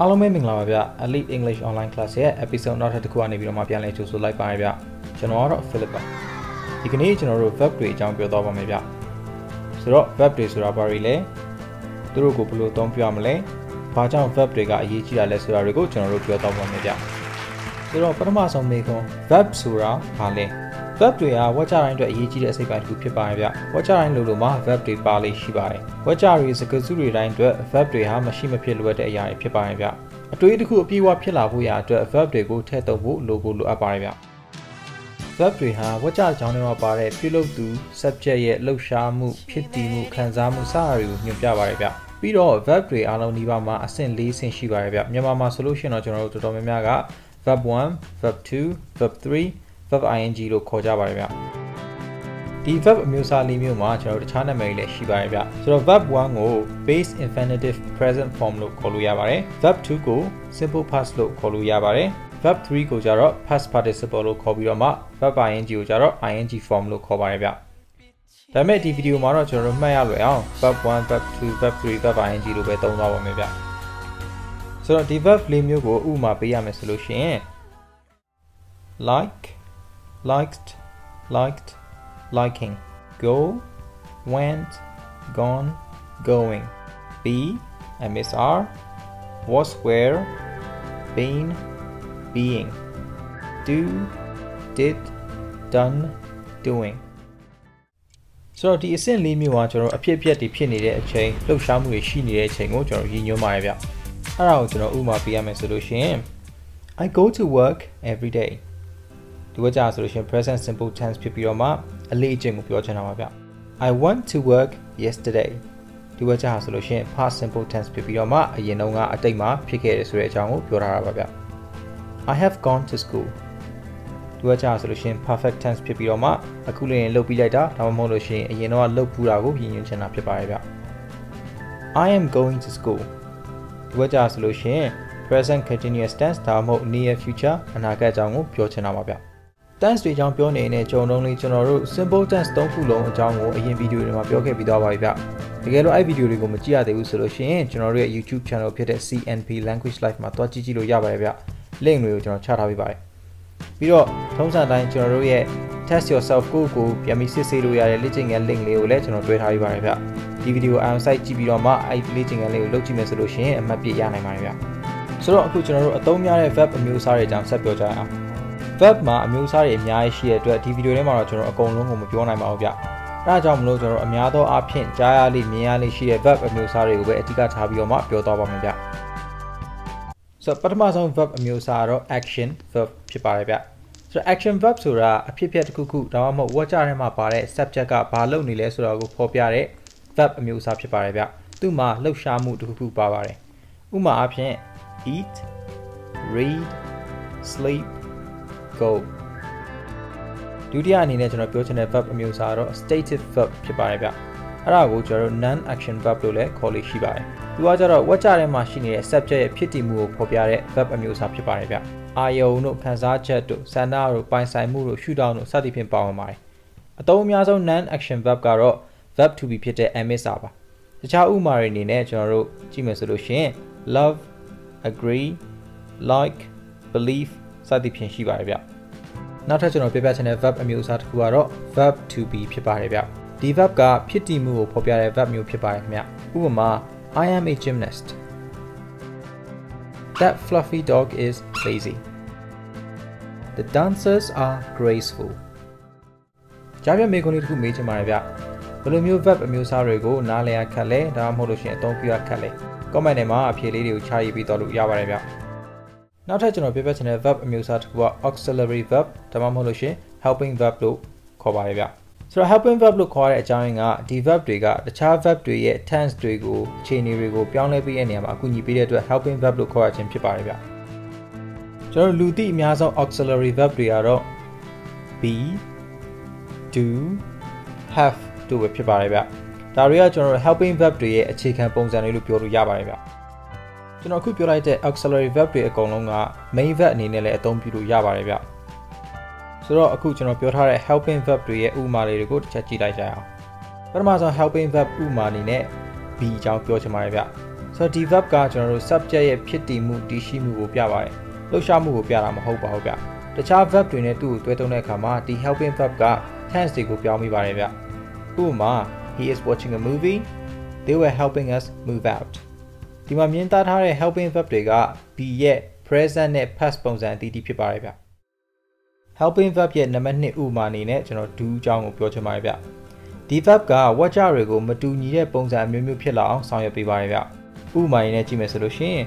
အားလုံးပဲမင်္ဂလာပါဗျ Elite English Online Class ရဲ့ episode နောက်ထပ်တစ်ခုအနေပြီးတော့မှပြန်လည်ကြိုဆိုလိုက်ပါရဗျကျွန်တော်ကတော့ Philip ပါဒီကနေ့ကျွန်တော်တို့ verb တွေအကြောင်းပြောတော့ပါမယ်ဗျဆိုတော့ verb တွေဆိုတာဘာတွေလဲသူတို့ကိုဘယ်လိုသုံးပြရမလဲဘာကြောင့် verb တွေကအရေးကြီးတာလဲဆိုတာတွေကိုကျွန်တော်တို့ပြောတော့ပါမယ်ဗျဆိုတော့ပထမဆုံးမေးခွန်း verb ဆိုတာဘာလဲ verb တွေကဝါကျတိုင်းအတွက်အရေးကြီးတဲ့အစိတ်ပိုင်းတစ်ခုဖြစ်ပါတယ်ဗျဝါကျတိုင်းလို့လို့မှာ verb တွေပါလေးရှိပါတယ်ဝါကျတွေစကားစုတွေတိုင်းအတွက် verb တွေဟာမရှိမဖြစ်လိုအပ်တဲ့အရာတွေဖြစ်ပါတယ်ဗျအတွေးတစ်ခုအပြည့်အဝဖြစ်လာဖို့ရာအတွက် verb တွေကိုထည့်သုံးဖို့လိုကိုလိုအပ်ပါတယ်ဗျ verb တွေဟာဝါကျကြောင်းတွေမှာပါတဲ့ပြုလုပ်သူ subject ရဲ့လှုပ်ရှားမှုဖြစ်တည်မှုခံစားမှုစတာတွေကိုညွှန်ပြပါတယ်ဗျပြီးတော့ verb တွေအားလုံးဒီပါမှာအဆင့်၄ဆင့်ရှိပါတယ်ဗျမြန်မာမှာဆိုလို့ရှိရင်တော့ကျွန်တော်တို့တော်တော်များများက verb 1 verb 2 verb 3 verb ing လို့ခေါ်ကြပါတယ်ဗျဒီ verb အမျိုးအစားလေးမျိုးမှာကျွန်တော်တို့တခြားနာမည်တွေလည်းရှိပါတယ်ဗျဆိုတော့ verb 1ကို base infinitive present form လို့ခေါ်လို့ရပါတယ် verb 2ကို simple past လို့ခေါ်လို့ရပါတယ် verb 3ကိုကြတော့ past participle လို့ခေါ်ပြီးတော့မှ verb ing ကိုကြတော့ ing form လို့ခေါ်ပါတယ်ဗျဒါပေမဲ့ဒီဗီဒီယိုမှာတော့ကျွန်တော်တို့မှတ်ရလွယ်အောင် verb 1 verb 2 verb 3 verb ing လို့ပဲသုံးသွားပါမယ်ဗျဆိုတော့ဒီ verb လေးမျိုးကိုဥပမာပေးရမယ်ဆိုလို့ရှိရင် like liked, liked, liking. Go, went, gone, going. Be, MSR, was where, been, being. Do, did, done, doing. ဆိုတော့ဒီအဆင့်လေးမျိုးကကျွန်တော်အဖြစ်အပျက်တွေဖြစ်နေတဲ့အချိန်လှုပ်ရှားမှုတွေရှိနေတဲ့အချိန်ကိုကျွန်တော်ရည်ညွှန်းပါတယ်ဗျ။အဲ့ဒါကိုကျွန်တော်ဥပမာပေးရမယ်ဆိုလို့ရှိရင် I go to work every day ဒီဝါကြဆိုလို့ရှိရင် present simple tense ဖြစ်ပြီးတော့မှအလေးအကျင့်ကိုပြောချင်တာပါဗျ I went to work yesterday ဒီဝါကြဆိုလို့ရှိရင် past simple tense ဖြစ်ပြီးတော့မှအရင်တုန်းကအတိတ်မှာဖြစ်ခဲ့တယ်ဆိုတဲ့အကြောင်းကိုပြောထားတာပါဗျ I have gone to school ဒီဝါကြဆိုလို့ရှိရင် perfect tense ဖြစ်ပြီးတော့မှအခုလည်းရင်လုပ်ပြီးလိုက်တာဒါမှမဟုတ်လို့ရှိရင်အရင်တော့လုပ်ပူတာကိုရည်ညွှန်းချင်တာဖြစ်ပါတယ်ဗျ I am going to school ဒီဝါကြဆိုလို့ရှိရင် present continuous tense ဒါမှမဟုတ် near future အနာဂတ်အကြောင်းကိုပြောချင်တာပါဗျ tense တွေအကြောင်းပြောနေနေတဲ့ကြုံလုံးလေးကျွန်တော်တို့ simple tense ၃ခုလုံးအကြောင်းကိုအရင်ဗီဒီယိုတွေမှာပြောခဲ့ပြီးသွားပါပြီဗျတကယ်လို့အဲ့ဗီဒီယိုတွေကိုမကြည့်ရသေးဘူးဆိုလို့ရှိရင်ကျွန်တော်တို့ရဲ့ YouTube channel ဖြစ်တဲ့ CNP Language Live မှာတွားကြည့်ကြည့်လို့ရပါတယ်ဗျ link တွေကိုကျွန်တော်ချထားပေးပါတယ်ပြီးတော့ထုံးစံတိုင်းကျွန်တော်တို့ရဲ့ test yourself ကိုကိုပြန်ပြီးစစ်ဆေးလို့ရတဲ့လေ့ကျင့်ခန်း link လေးကိုလည်းကျွန်တော်တွဲထားပေးပါတယ်ဗျဒီဗီဒီယို on site ကြည့်ပြီးတော့မှအဲ့လေ့ကျင့်ခန်းလေးကိုလုပ်ကြည့်မယ်ဆိုလို့ရှိရင်အမှတ်ပြရနိုင်ပါတယ်ဗျဆိုတော့အခုကျွန်တော်တို့အသုံးများတဲ့ verb အမျိုးအစားတွေအကြောင်းဆက်ပြောကြရအောင် verb မှာအမျိုးအစားတွေအများကြီးရှိတဲ့အတွက်ဒီဗီဒီယိုထဲမှာတော့ကျွန်တော်အကုန်လုံးကိုမပြောနိုင်ပါဘူးဗျ။အဲဒါကြောင့်မလို့ကျွန်တော်အများသောအားဖြင့်ကြားရလိမြင်ရလိရှိတဲ့ verb အမျိုးအစားတွေကိုပဲအဓိကထားပြီးတော့မှပြောသွားပါမယ်ဗျ။ဆိုတော့ပထမဆုံး verb အမျိုးအစားကတော့ action verb ဖြစ်ပါတယ်ဗျ။ဆိုတော့ action verb ဆိုတာအဖြစ်အပျက်တစ်ခုခုဒါမှမဟုတ် word ကြထဲမှာပါတဲ့ subject ကဘာလုပ်နေလဲဆိုတာကိုဖော်ပြတဲ့ verb အမျိုးအစားဖြစ်ပါတယ်ဗျ။သူ့မှာလှုပ်ရှားမှုတစ်ခုခုပါပါတယ်။ဥပမာအားဖြင့် eat read sleep go ဒုတိယအနေနဲ့ကျွန်တော်ပြောချင်တဲ့ verb အမျိုးအစားတော့ stative verb ဖြစ်ပါတယ်ဗျအဲ့ဒါကိုကျွန်တော်တို့ non action verb လို့လည်းခေါ်လို့ရှိပါတယ်သူကကျတော့ဝတ်ကြထဲမှာရှိနေတဲ့ subject ရဲ့ဖြစ်တည်မှုကိုဖော်ပြတဲ့ verb အမျိုးအစားဖြစ်ပါတယ်ဗျအာယုံတို့ခံစားချက်တို့ဆန္ဒတို့ပိုင်ဆိုင်မှုတို့ရှုထောင့်တို့စသဖြင့်ပါဝင်ပါတယ်အသုံးအများဆုံး non action verb ကတော့ verb to be ဖြစ်တဲ့ MSR ပါတခြားဥပမာတွေအနေနဲ့ကျွန်တော်တို့ကြည့်မယ်ဆိုလို့ရှိရင် love agree like believe စသဖြင့်ရှိပါတယ်ဗျနောက်ထပ်ကျွန်တော်ပြပြချင်တဲ့ verb အမျိုးအစားတစ်ခုကတော့ verb to be ဖြစ်ပါတယ်ဗျဒီ verb ကဖြစ်တည်မှုကိုဖော်ပြတဲ့ verb မျိုးဖြစ်ပါတယ်ခင်ဗျဥပမာ I am a gymnast That fluffy dog is lazy The dancers are graceful ကြားပြမေခွန်းလေးတစ်ခုမေးချင်ပါတယ်ဗျဘယ်လိုမျိုး verb အမျိုးအစားတွေကိုနားလည်ရခက်လဲဒါမှမဟုတ်လို့ရှိရင်အသုံးပြုရခက်လဲ comment ထဲမှာအဖြေလေးတွေကိုခြာရေးပြီးတော့လို့ရပါတယ်ဗျ နောက်ထပ်ကျွန်တော်ပြပြချင်တဲ့ verb အမျိုးအစားတစ်ခုက auxiliary verb ဒါမှမဟုတ်လို့ရှင် helping verb လို့ခေါ်ပါတယ်ဗျဆိုတော့ helping verb လို့ခေါ်ရတဲ့အကြောင်းရင်းကဒီ verb တွေကတခြား verb တွေရဲ့ tense တွေကိုအခြေအနေတွေကိုပြောင်းလဲပေးတဲ့နေရာမှာအကူအညီပေးတဲ့အတွက် helping verb လို့ခေါ်ရခြင်းဖြစ်ပါတယ်ဗျကျွန်တော်လူသိအများဆုံး auxiliary verb တွေကတော့ be do have တို့ပဲဖြစ်ပါတယ်ဗျဒါတွေကကျွန်တော်တို့ helping verb တွေရဲ့အခြေခံပုံစံတွေလို့ပြောလို့ရပါတယ်ဗျ ကျွန်တော်အခုပြောလိုက်တဲ့ auxiliary verb တွေအကုန်လုံးက main verb အနေနဲ့လည်းအသုံးပြုလို့ရပါတယ်ဗျဆိုတော့အခုကျွန်တော်ပြောထားတဲ့ helping verb တွေရဲ့ဥပမာလေးတွေကိုတစ်ချက်ကြည့်လိုက်ကြအောင်ပထမဆုံး helping verb ဥပမာအနေနဲ့ be အကြောင်းပြောချင်ပါတယ်ဗျဆိုတော့ဒီ verb ကကျွန်တော်တို့ subject ရဲ့ဖြစ်တည်မှုတည်ရှိမှုကိုပြပါတယ်လှုပ်ရှားမှုကိုပြတာမဟုတ်ပါဘူးဗျတခြား verb တွေနဲ့သူ့ကိုတွဲသုံးတဲ့အခါမှာဒီ helping verb က tense တွေကိုပြောင်းမိပါတယ်ဗျဥပမာ he is watching a movie they were helping us move out ဒီမှာမြင်သားထားတဲ့ helping verb တွေက be ရဲ့ present နဲ့ past ပုံစံအသီးသီးဖြစ်ပါတယ်ဗျ helping verb ရဲ့နံပါတ်2ဥမာအနေနဲ့ကျွန်တော် do အကြောင်းကိုပြောချင်ပါတယ်ဗျဒီ verb က watch တွေကိုမတူညီတဲ့ပုံစံအမျိုးမျိုးဖြစ်လာအောင်ဆောင်ရွက်ပေးပါတယ်ဗျဥမာရင်းနဲ့ကြည့်မယ်ဆိုလို့ရှိရင်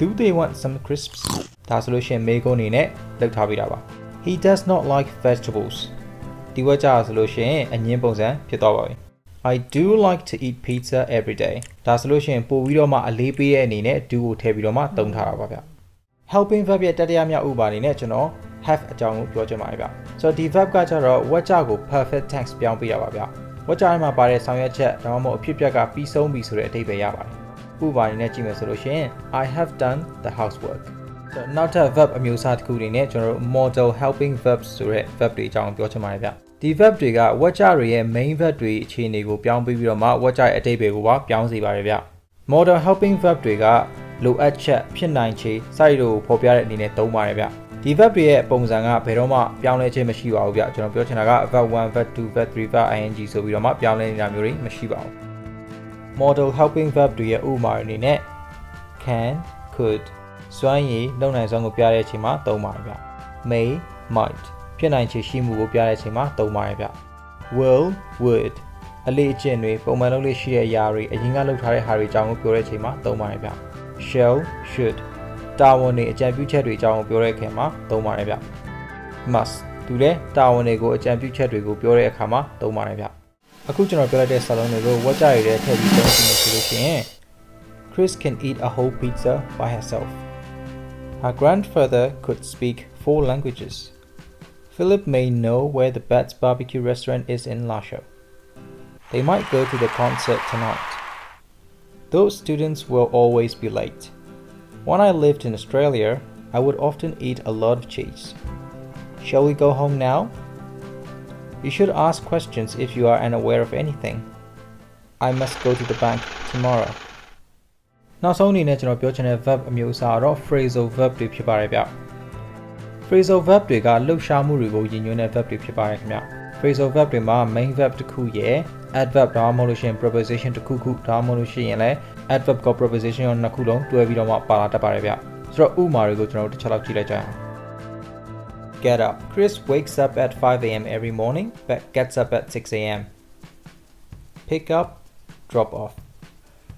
do they want some crisps ဒါဆိုလို့ရှိရင်မေကုန်းအနေနဲ့လောက်ထားပေးတာပါ he does not like vegetables ဒီဝက်ကြဆိုလို့ရှိရင်အငင်းပုံစံဖြစ်သွားပါပြီ I do like to eat pizza every day ဒါဆိုလို့ရှိရင်ပို့ပြီးတော့မှအလေးပေးတဲ့အနေနဲ့ do ကိုထည့်ပြီးတော့မှသုံးထားတာပါဗျ helping verb ရဲ့တတိယမြောက်ဥပါအနေနဲ့ကျွန်တော် have အကြောင်းကိုပြောချင်ပါတယ်ဗျဆိုတော့ဒီ verb ကကျတော့ဝက်ကြကို perfect tense ပြောင်းပေးရပါဗျဝက်ကြထဲမှာပါတဲ့ဆောင်ရွက်ချက်ဒါမှမဟုတ်အဖြစ်အပျက်ကပြီးဆုံးပြီဆိုတဲ့အဓိပ္ပာယ်ရပါတယ်ဥပါအနေနဲ့ကြည့်မယ်ဆိုလို့ရှိရင် I have done the housework ဆိုတော့နောက်ထပ် verb အမျိုးအစားတစ်ခုအနေနဲ့ကျွန်တော်တို့ model helping verbs ဆိုတဲ့ verb တွေအကြောင်းပြောချင်ပါတယ်ဗျ ဒီ verb တွေက word ကြတွေရဲ့ main verb တွေအခြေအနေကိုပြောင်းပြီးပြီးတော့မှ word ကြရဲ့အတိတ်ပဲကိုပါပြောင်းစေပါတယ်ဗျ model helping verb တွေကလိုအပ်ချက်ဖြစ်နိုင်ခြေစတဲ့တို့ကိုဖော်ပြတဲ့အနေနဲ့သုံးပါတယ်ဗျဒီ verb တွေရဲ့ပုံစံကဘယ်တော့မှပြောင်းလဲခြင်းမရှိပါဘူးဗျကျွန်တော်ပြောချင်တာက verb 1 verb 2 verb 3 verb ing ဆိုပြီးတော့မှပြောင်းလဲနေတာမျိုးတွေမရှိပါဘူး model helping verb တွေရဲ့ဥပမာအနေနဲ့ can could စွမ်းရည်လုံနိုင်စွမ်းကိုပြတဲ့အချိန်မှာသုံးပါတယ်ဗျ may might ဖြစ်နိုင်ခြေရှိမှုကိုပြတဲ့အချိန်မှာသုံးပါတယ်ဗျ will would အလေးအကျင့်တွေပုံမှန်လုပ်လို့ရှိတဲ့အရာတွေအရင်ကလုပ်ထားတဲ့ဟာတွေအကြောင်းကိုပြောတဲ့အချိန်မှာသုံးပါတယ်ဗျ shall should တာဝန်တွေအကြံပြုချက်တွေအကြောင်းကိုပြောတဲ့အခါမှာသုံးပါတယ်ဗျ must သူလည်းတာဝန်တွေကိုအကြံပြုချက်တွေကိုပြောတဲ့အခါမှာသုံးပါတယ်ဗျအခုကျွန်တော်ပြောလိုက်တဲ့စာလုံးတွေကိုဝက်ကြရတဲ့ထည့်ပြီးသုံးကြည့်မယ်ဆိုလို့ရှိရင် Chris can eat a whole pizza by herself Her grandfather could speak four languages. Philip may know where the Bats Barbecue restaurant is in Lasho. They might go to the concert tonight. Those students will always be late. When I lived in Australia, I would often eat a lot of cheese. Shall we go home now? You should ask questions if you are unaware of anything. I must go to the bank tomorrow. နောက်ဆုံးအနေနဲ့ကျွန်တော်ပြောချင်တဲ့ verb အမျိုးအစားကတော့ phrasal verb တွေဖြစ်ပါတယ်ဗျ phrasal verb တွေကလှုပ်ရှားမှုတွေကိုရည်ညွှန်းတဲ့ verb တွေဖြစ်ပါတယ်ခင်ဗျ phrasal verb တွေမှာ main verb တစ်ခုရဲ့ adverb ဒါမှမဟုတ်လို့ရှိရင် preposition တစ်ခုခုဒါမှမဟုတ်လို့ရှိရင်လည်း adverb က preposition ရောနှစ်ခုလုံးတွဲပြီးတော့မှပါလာတတ်ပါတယ်ဗျဆိုတော့ဥပမာတွေကိုကျွန်တော်တို့တစ်ချက်လောက်ကြည့်လိုက်ကြအောင် Get up. Chris wakes up at 5 a.m. every morning but gets up at 6 a.m. Pick up, drop off.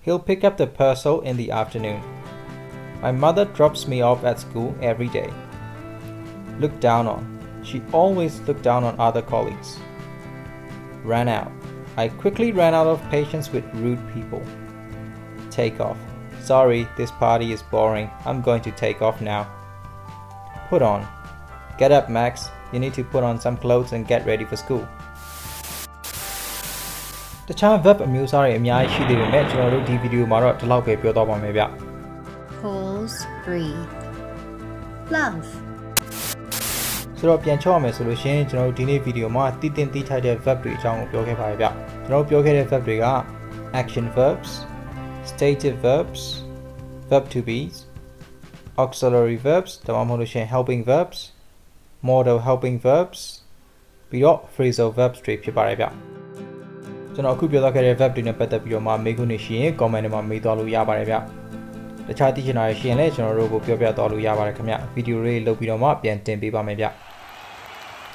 He'll pick up the parcel in the afternoon. My mother drops me off at school every day. Look down on. She always looked down on other colleagues. Ran out. I quickly ran out of patience with rude people. Take off. Sorry, this party is boring. I'm going to take off now. Put on. Get up, Max. You need to put on some clothes and get ready for school. တခြား verb အမျိုးအစားတွေအများကြီးရှိသေးပေမဲ့ကျွန်တော်တို့ဒီဗီဒီယိုမှာတော့ဒီလောက်ပဲပြောတော့ပါမယ်ဗျ pause, breathe. Love, ဆိုတော့ပြန်ချော့ရမယ်ဆိုလို့ရှိရင်ကျွန်တော်တို့ဒီနေ့ဗီဒီယိုမှာတည်တင်တည်ထိုက်တဲ့ verb တွေအကြောင်းကိုပြောခဲ့ပါတယ်ဗျကျွန်တော်တို့ပြောခဲ့တဲ့ verb တွေက action verbs stative verbs verb to be auxiliary verbs ဒါမှမဟုတ်လို့ရှိရင် helping verbs modal helping verbs ပြီးတော့ phrasal verbs တွေဖြစ်ပါတယ်ဗျကျွန်တော်အခုပြောသွားခဲ့တဲ့ verb တွေနဲ့ပတ်သက်ပြီးတော့မှမေးခွန်းတွေရှိရင် comment တွေမှာမေးသွားလို့ရပါတယ်ဗျတခြားသိချင်တာတွေရှိရင်လည်းကျွန်တော်တို့ကိုပြောပြသွားလို့ရပါတယ်ခင်ဗျဗီဒီယိုလေးလုပ်ပြီးတော့မှပြန်တင်ပေးပါမယ်ဗျ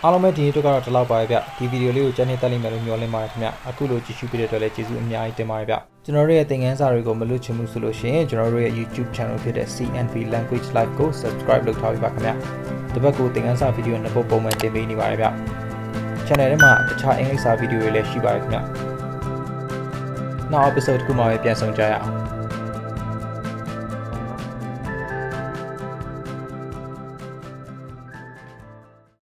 အားလုံးပဲဒီနေ့တော့ကတော့ဒီလောက်ပါပဲဗျဒီဗီဒီယိုလေးကိုကြည့်နေတက်လိမ့်မယ်လို့မျှော်လင့်ပါတယ်ခင်ဗျအခုလိုကြည့်ရှုပေးတဲ့အတွက်လည်းကျေးဇူးအများကြီးတင်ပါတယ်ဗျကျွန်တော်တို့ရဲ့သင်ခန်းစာတွေကိုမလွတ်ချင်ဘူးဆိုလို့ရှိရင်ကျွန်တော်တို့ရဲ့ YouTube channel ဖြစ်တဲ့ CNV Language Live ကို subscribe လုပ်ထားပေးပါခင်ဗျဒီဘက်ကိုသင်ခန်းစာဗီဒီယိုနှစ်ပုတ်ပုံမှန်တင်ပေးနေပါတယ်ဗျ channel ထဲမှာတခြားအင်္ဂလိပ်စာဗီဒီယိုတွေလည်းရှိပါတယ်ခင်ဗျနောက် episode တစ်ခုမှပဲပြန်ဆောင်ကြရအောင်